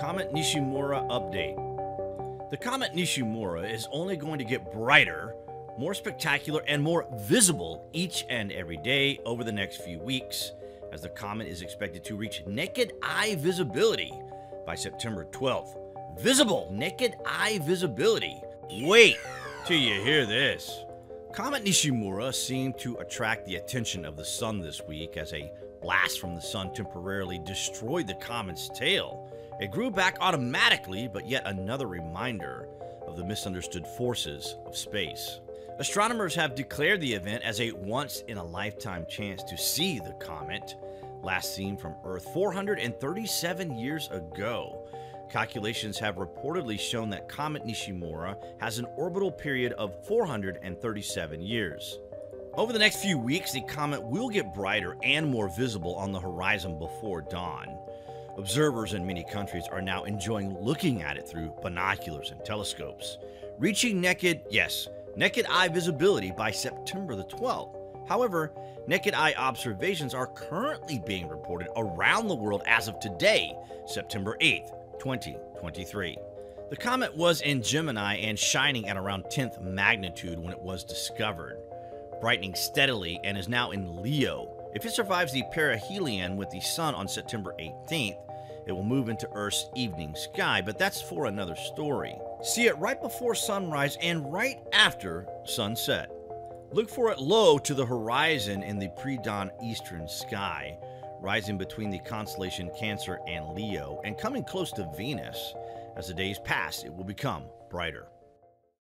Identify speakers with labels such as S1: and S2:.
S1: Comet Nishimura update. The comet Nishimura is only going to get brighter, more spectacular, and more visible each and every day over the next few weeks, as the comet is expected to reach naked eye visibility by September 12th. Visible naked eye visibility. Wait till you hear this. Comet Nishimura seemed to attract the attention of the sun this week as a blast from the sun temporarily destroyed the comet's tail. It grew back automatically, but yet another reminder of the misunderstood forces of space. Astronomers have declared the event as a once in a lifetime chance to see the comet, last seen from Earth 437 years ago. Calculations have reportedly shown that Comet Nishimura has an orbital period of 437 years. Over the next few weeks, the comet will get brighter and more visible on the horizon before dawn. Observers in many countries are now enjoying looking at it through binoculars and telescopes, reaching naked, yes, naked eye visibility by September the 12th. However, naked eye observations are currently being reported around the world as of today, September 8th, 2023. The comet was in Gemini and shining at around 10th magnitude when it was discovered, brightening steadily and is now in Leo. If it survives the perihelion with the sun on September 18th, it will move into Earth's evening sky, but that's for another story. See it right before sunrise and right after sunset. Look for it low to the horizon in the pre dawn eastern sky rising between the constellation Cancer and Leo, and coming close to Venus. As the days pass, it will become brighter.